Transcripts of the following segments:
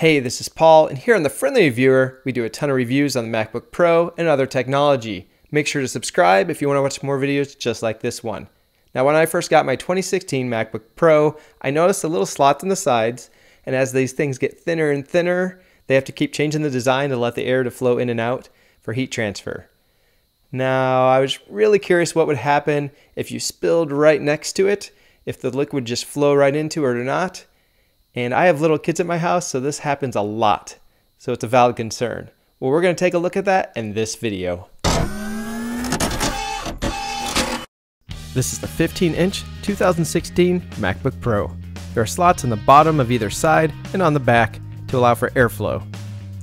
Hey, this is Paul, and here on The Friendly Reviewer, we do a ton of reviews on the MacBook Pro and other technology. Make sure to subscribe if you want to watch more videos just like this one. Now, when I first got my 2016 MacBook Pro, I noticed a little slots on the sides, and as these things get thinner and thinner, they have to keep changing the design to let the air to flow in and out for heat transfer. Now, I was really curious what would happen if you spilled right next to it, if the liquid just flow right into it or not. And I have little kids at my house, so this happens a lot. So it's a valid concern. Well, we're going to take a look at that in this video. This is the 15-inch 2016 MacBook Pro. There are slots on the bottom of either side and on the back to allow for airflow.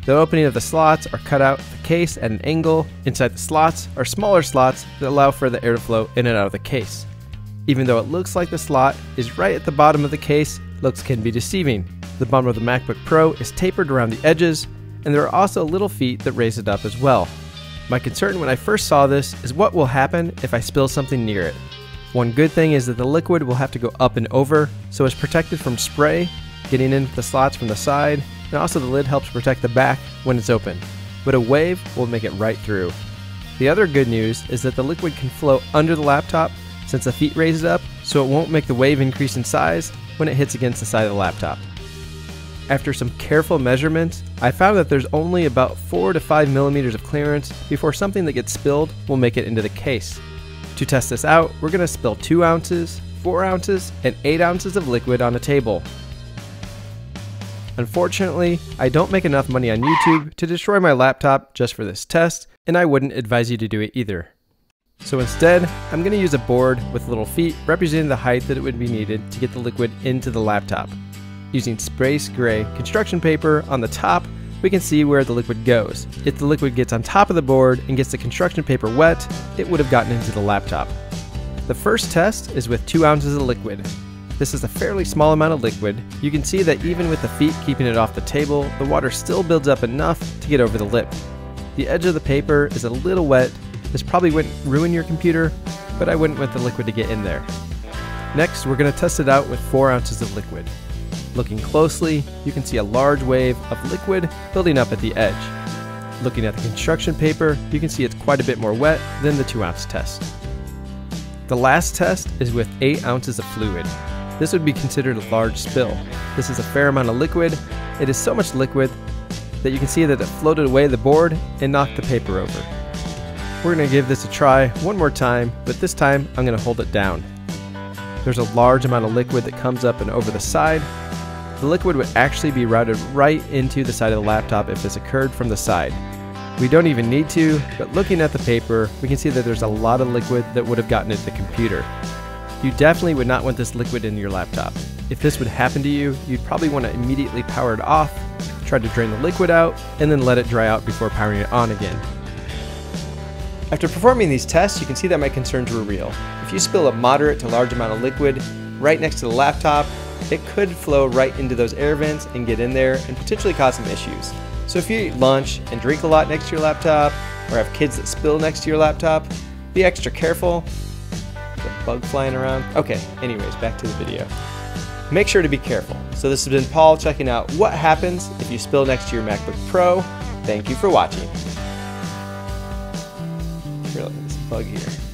The opening of the slots are cut out the case at an angle. Inside the slots are smaller slots that allow for the air to flow in and out of the case. Even though it looks like the slot is right at the bottom of the case, looks can be deceiving. The bottom of the MacBook Pro is tapered around the edges, and there are also little feet that raise it up as well. My concern when I first saw this is what will happen if I spill something near it. One good thing is that the liquid will have to go up and over, so it's protected from spray, getting into the slots from the side, and also the lid helps protect the back when it's open. But a wave will make it right through. The other good news is that the liquid can flow under the laptop since the feet raise it up, so it won't make the wave increase in size when it hits against the side of the laptop. After some careful measurements, I found that there's only about 4 to 5 millimeters of clearance before something that gets spilled will make it into the case. To test this out, we're going to spill 2 ounces, 4 ounces, and 8 ounces of liquid on a table. Unfortunately, I don't make enough money on YouTube to destroy my laptop just for this test, and I wouldn't advise you to do it either. So instead, I'm going to use a board with little feet representing the height that it would be needed to get the liquid into the laptop. Using space gray construction paper on the top, we can see where the liquid goes. If the liquid gets on top of the board and gets the construction paper wet, it would have gotten into the laptop. The first test is with 2 ounces of liquid. This is a fairly small amount of liquid. You can see that even with the feet keeping it off the table, the water still builds up enough to get over the lip. The edge of the paper is a little wet this probably wouldn't ruin your computer, but I wouldn't want the liquid to get in there. Next, we're going to test it out with 4 ounces of liquid. Looking closely, you can see a large wave of liquid building up at the edge. Looking at the construction paper, you can see it's quite a bit more wet than the 2 ounce test. The last test is with 8 ounces of fluid. This would be considered a large spill. This is a fair amount of liquid. It is so much liquid that you can see that it floated away the board and knocked the paper over. We're going to give this a try one more time, but this time I'm going to hold it down. There's a large amount of liquid that comes up and over the side. The liquid would actually be routed right into the side of the laptop if this occurred from the side. We don't even need to, but looking at the paper, we can see that there's a lot of liquid that would have gotten into the computer. You definitely would not want this liquid in your laptop. If this would happen to you, you'd probably want to immediately power it off, try to drain the liquid out, and then let it dry out before powering it on again. After performing these tests, you can see that my concerns were real. If you spill a moderate to large amount of liquid right next to the laptop, it could flow right into those air vents and get in there and potentially cause some issues. So if you eat lunch and drink a lot next to your laptop, or have kids that spill next to your laptop, be extra careful. A bug flying around. Okay, anyways, back to the video. Make sure to be careful. So this has been Paul checking out what happens if you spill next to your MacBook Pro. Thank you for watching. This bug here.